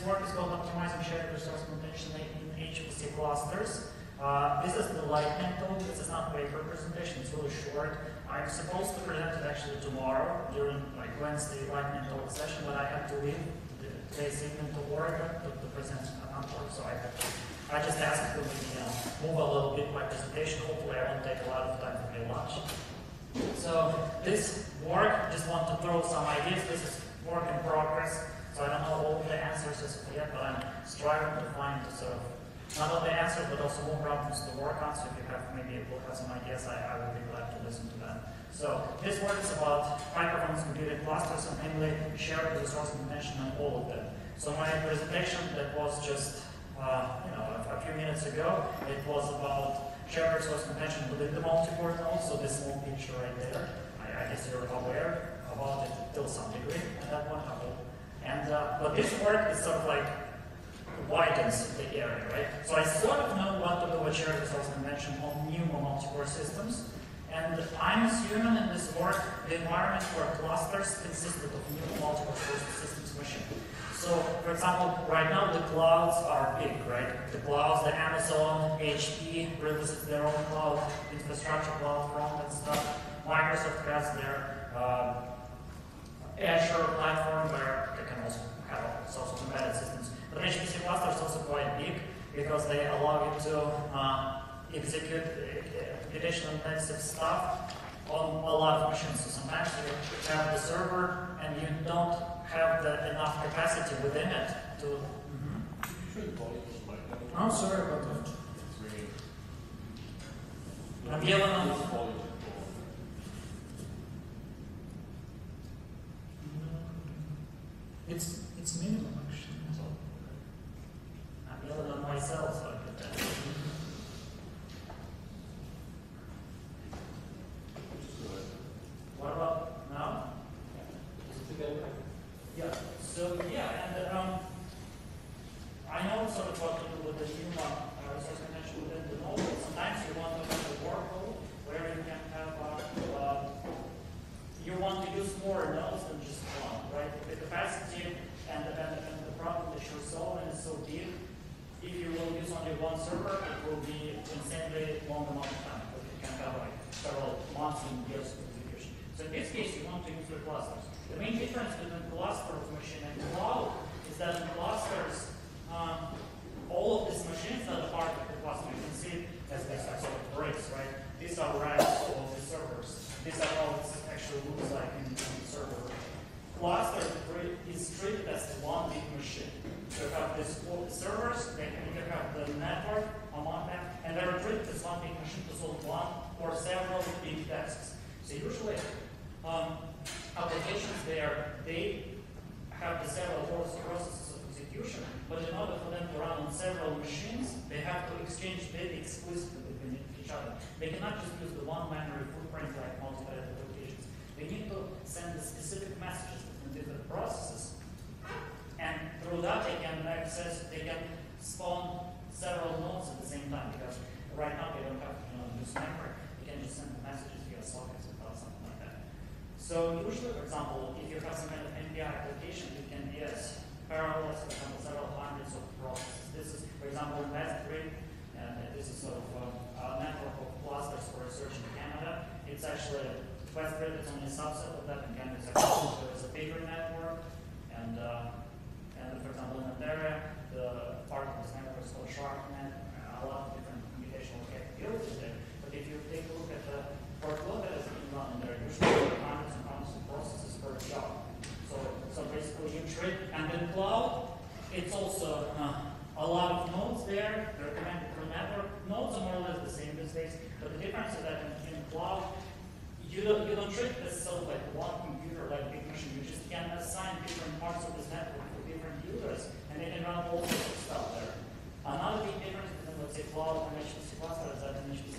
this work is called optimizing shared resource contention in HPC clusters. Uh, this is the lightning talk. This is not paper presentation. It's really short. I'm supposed to present it actually tomorrow during like Wednesday lightning talk session, but I have to leave today's evening to Oregon to, to present Antwerp, so I. I just asked to you know, move a little bit my presentation. Hopefully, I won't take a lot of time for my lunch. So this work, just want to throw some ideas. This is work in progress. So I don't know all the answers yet, but I'm striving to find sort of not only answers, but also more problems to work on. So if you have maybe will have some ideas, I, I would be glad to listen to that. So this work is about high-performance computing clusters and namely shared resource contention and all of them. So my presentation that was just uh, you know a, a, few minutes ago, it was about shared resource contention within the multi-core node. So this small picture right there, I, I guess you're aware about it till some degree that. And uh, but this work is sort of like widens the area, right? So I sort of know what with shared resource contention on NUMA multi-core systems. And I'm assuming in this work, the environment for clusters consisted of new multiple systems machine. So, for example, right now the clouds are big, right? The clouds, the Amazon, HP releases their own cloud, infrastructure cloud, front and stuff. Microsoft has their uh, Azure platform where they can also have also embedded systems. But HPC cluster is also quite big because they allow you to uh, execute computational intensive stuff on a lot of machines. So sometimes you have the server and you don't have the, enough capacity within it to. Mm-hmm. I'm sorry about that. I'm yelling on. It's it's minimum actually. I'm yelling on myself, so I could. Uh, What about now? Yeah. So yeah, and um, I know sort of what to do with the human uh, resource contention within the node. Sometimes you want to have a workload where you can have uh, uh, you want to use more nodes than just one, right? The capacity and, and, and the problem that you're solving is so big. If you will use only one server, it will be insanely long amount of time. But you can like several months and years of. So in this case, you want to use the clusters. The main difference between clusters machine and cloud is that in clusters, um, all of these machines that are part of the cluster, you can see as these are sort of bricks, right? These are racks of the servers. These are how it actually looks like in, in the server. Cluster is treated as one big machine. So you have these servers, they can, you have the network among them, and they're treated as one big machine to solve one or several big tasks. So usually, um, applications there, they have the several processes of execution, but in order for them to run several machines, they have to exchange data exclusively between each other. They cannot just use the one memory footprint like multiple applications. They need to send the specific messages between different processes, and through that they can access, they can spawn several nodes at the same time because right now they don't have you know, use memory. They can just send the messages via sockets or something like that. So usually, for example, if you have some kind of MPI application, you can yes parallels, for example, several hundreds of processes. This is, for example, Westgrid, and this is sort of a, a network of clusters for research in Canada. It's actually Westgrid is only a subset of that, in Canada there is a bigger network, and uh, and for example, in Ontario, the part of this network is called SHARCNET. A lot of different computational capabilities there. But if you take a look at the workload that is being run there, usually hundreds and hundreds of processes per job. So, so basically you treat, and in cloud, it's also uh, a lot of nodes there. They're connected through network. Nodes are more or less the same these days, but the difference is that in, in cloud, you don't, you don't treat this sort of like one computer like big machine. You just can assign different parts of this network for different users, and they can run all sorts of stuff there. Another big difference between, let's say, cloud and HPC cluster is that in HPC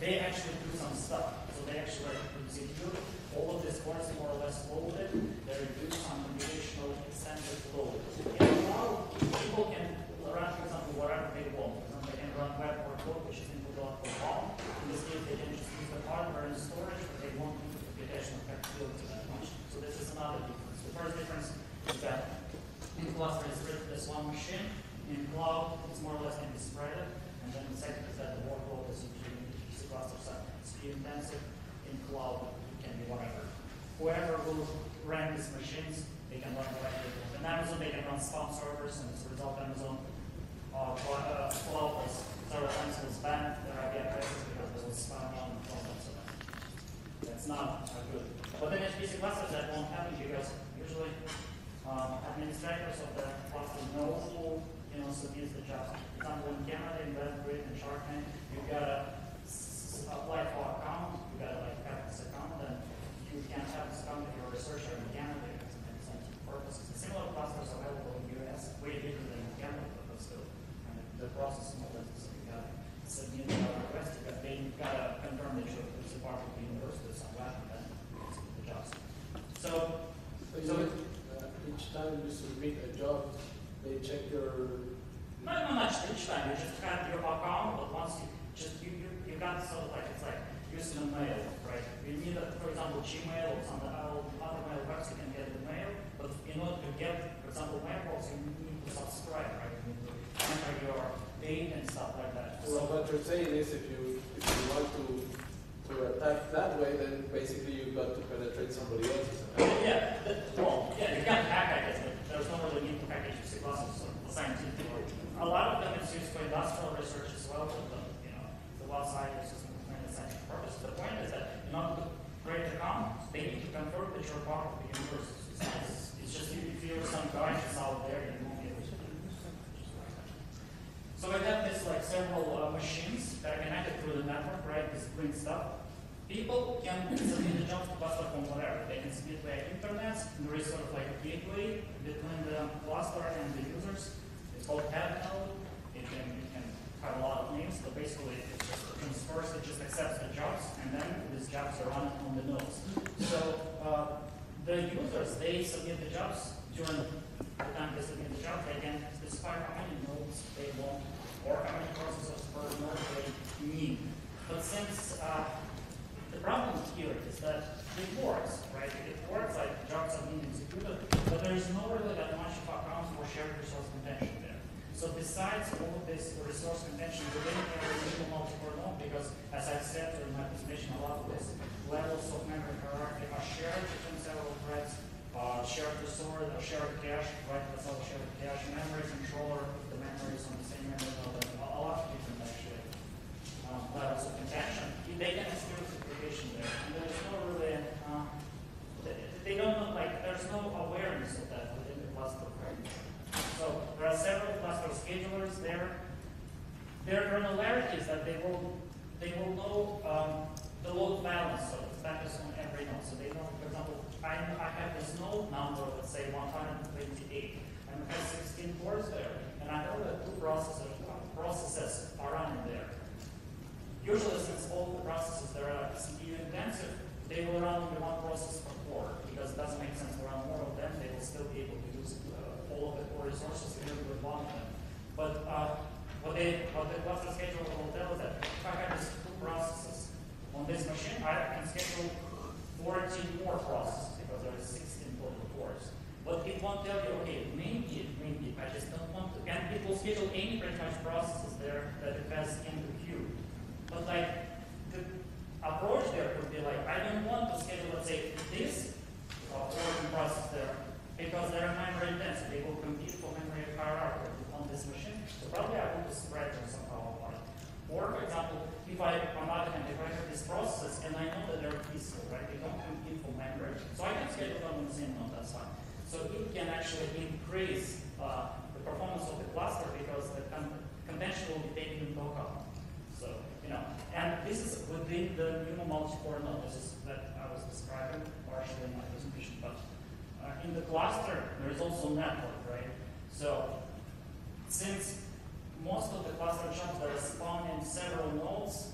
they actually do some stuff. So they actually execute all of this cores more or less loaded. They do some computational extended load. In cloud, people can run, for example, whatever they want. For example, they can run web or code, which is input.com. In this case, they can just use the hardware and storage, but they won't use the computational capability that much. So this is another difference. The first difference is that in cluster it's written as one machine, in cloud it's more or less can be spread, and then the second is that the workload is usually PC cluster side, speed intensive, in cloud it can be whatever. Whoever will run these machines, they can run directly. In Amazon, they can run spam servers, and as a result, Amazon uh, cloud, uh, was several times was banned their IP addresses because there was spam on the cloud. So that's not good. But then HPC clusters that won't happen because usually um, administrators of the cluster know who you know submits the jobs. For example, in Canada, in WestGrid, and SHARCNET, you've gotta s- s- apply for account. You gotta like have this account, and you can't have this account if you're a researcher in Canada because it purposes. Similar clusters available in the US, way bigger than in Canada, but still, and the process is more or less the. You gotta submit a request, gotta, they gotta confirm that you're a part of the university somewhere, and then submit the jobs. So, So uh, each time you submit a job, they check your, Not not much each time, you just have your account, but once you just you you, got sort of like it's like using a mail, right? You need a, for example Gmail or some other other mail website you can get the mail, but in order to get, for example, mailbox, you need to subscribe, right? You need to enter your date and stuff like that. so what you're saying is if you, if you want to, to attack that way, then basically you've got to penetrate somebody else's. Yeah, well, yeah, you can hack, I guess, but there's no really need to hack HPC clusters for scientific. A lot of them is used for industrial research as well, but the, you the one side is just for scientific purpose. The point is that in order to create an account, they need to confirm that you're part of the university. It's, it's just if you're some guy just out there, you to do it. So I have this like several uh, machines that are connected through the network, right? This green stuff. People can submit the jobs to cluster from whatever. They can submit via internet. and There is sort of like a gateway between the cluster and the users. It's called head node. It can, it can have a lot of names, but basically it just transfers, it just accepts the jobs, and then these jobs are run on the nodes. So uh, the users, they submit the jobs during the time they submit the job, they can specify how many nodes they want or how many processors per node they need. But since uh, the problem here is that it works, right? It works like jobs are being executed, but there is no really that much of accounts for shared resource contention. So besides all this resource contention within the multi-core node, because as I've said during my presentation, a lot of these levels of memory hierarchy are shared between several threads, uh, shared resource, or shared cache, right? That's all shared cache, memory controller, the memory is on the same memory a lot of different actually um, levels of contention. They can experience application there, and there's no really, uh, they, they don't know, like, there's no awareness of that within the cluster, right? So there are several cluster schedulers there. Is that they will, they will know um, the load balance of the status on every node. So they know, for example, I, I have this node number, let's say 128, and it has 16 cores there, and I know that two processors, processes are running there. Usually, since all the processes that are CPU intensive, they will run only one process per core because it doesn't make sense to run more of them. They will still be able to use uh, all of the core resources even with one of them. But uh, what they, what the cluster scheduler will tell is that if I have two processes on this machine, I can schedule 14 more processes because there is 16 total cores. But it won't tell you, okay, maybe, maybe, I just don't want to. And it will schedule any pretty processes there that it has in the queue. But like, the approach there would be like, I don't want to schedule, let's say, this uh, working process there, because they're memory intensive, they will compete for memory hierarchy on this machine. So probably I want to spread them somehow apart. Or, for example, if I, on the other these processes and I know that they're peaceful, right, they don't compete for memory, so I can schedule them on the same node, that's fine. So it can actually increase uh, the performance of the cluster because the con- contention will be taken into account. So, you know, and this is within the NUMA multi-core node. This that I was describing partially in my presentation. But uh, in the cluster, there is also network, right? So, since most of the cluster that are spawned in several nodes,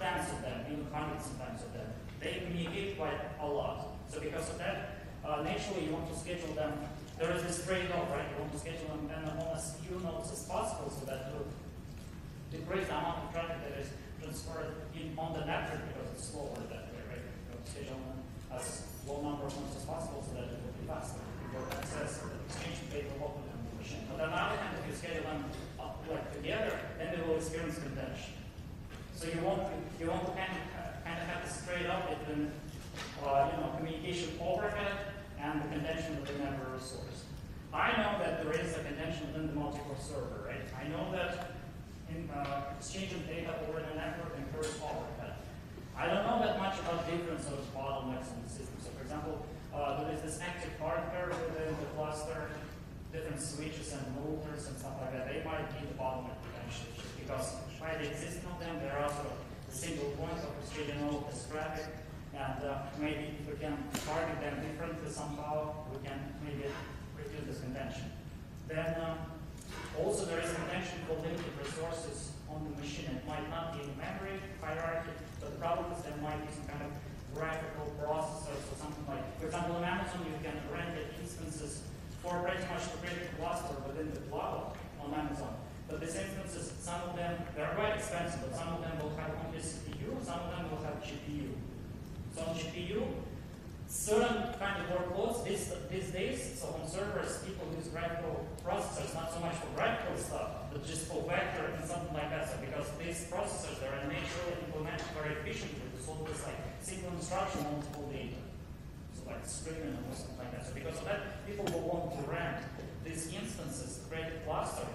tens of them, even hundreds of tens of them. They communicate quite a lot. So because of that, uh, naturally you want to schedule them. There is this trade-off, right? You want to schedule them and on as few nodes as possible so that you decrease the amount of traffic that is transferred in on the network because it's slower that way, right? You want to schedule them as low number of nodes as possible so that it will be faster. Your access the exchange data locally on the machine. But on the other hand, if you schedule them up, like together, then they will experience congestion. So you want to, you want to kind of, kind of have to straight up between, uh, you know, communication overhead and the contention within the network source. I know that there is a contention within the multi-core server, right? I know that in, uh, exchanging data over the network incurs overhead. I don't know that much about different sort of bottlenecks in the system. So for example, uh, there is this active hardware within the cluster, different switches and routers and stuff like that. They might be the bottleneck potentially, because by the existence of them, they're also the single point of exchanging all this traffic. And uh, maybe if we can target them differently somehow, we can maybe reduce this contention. Then um, also there is contention for limited resources on the machine. It might not be in memory hierarchy, but the problem is there might be some kind of graphical processors or something like, for example, on Amazon you can rent instances for pretty much the critical cluster within the cloud on Amazon. But these instances, some of them, they're quite expensive, but some of them will have only CPU, some of them will have GPU. So on GPU, certain kind of workloads these, these days, so on servers, people use graphical processors, not so much for graphical stuff, but just for vector and something like that. So because these processors, they're naturally implemented very efficiently to solve this like single instruction multiple data. So like streaming or something like that. So because of that, people will want to rent these instances, create a cluster,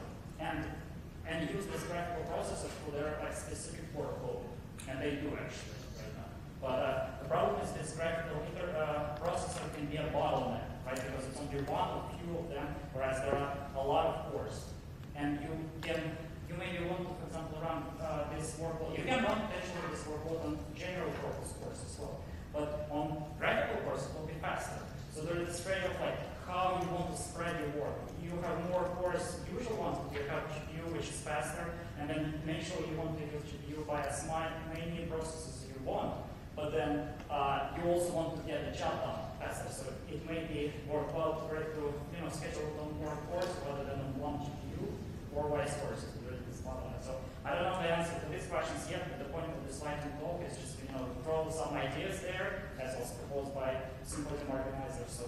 use this graphical processor for their like specific workload. And they do actually right now. But uh, the problem is this graphical inter, uh, processor can be a bottleneck, right? Because it's only one or few of them, whereas there are a lot of cores. And you can, you maybe want to, for example, run uh, this workload. You can run potentially this workload on general purpose cores as well. But on graphical cores, it will be faster. So there is this trade-off like you want to spread your work. You have more cores, usual ones, but you have GPU, which is faster, and then make sure you want to use GPU by as many processes you want. But then uh, you also want to get the job done faster. So it may be worthwhile to, to you know schedule on more cores rather than on one GPU, or vice versa. to this bottleneck. So I don't know the answer to these questions yet, but the point of this lightning talk is just you know throw some ideas there, as was proposed by symposium organizers. So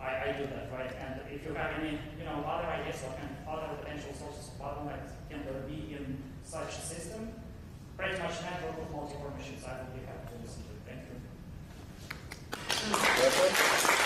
I, I do that, right? And if you have any, you know, other ideas or kind of other potential sources of bottlenecks can there be in such a system, pretty much network of multi-core machines, I would be happy to listen to. Thank you. Perfect.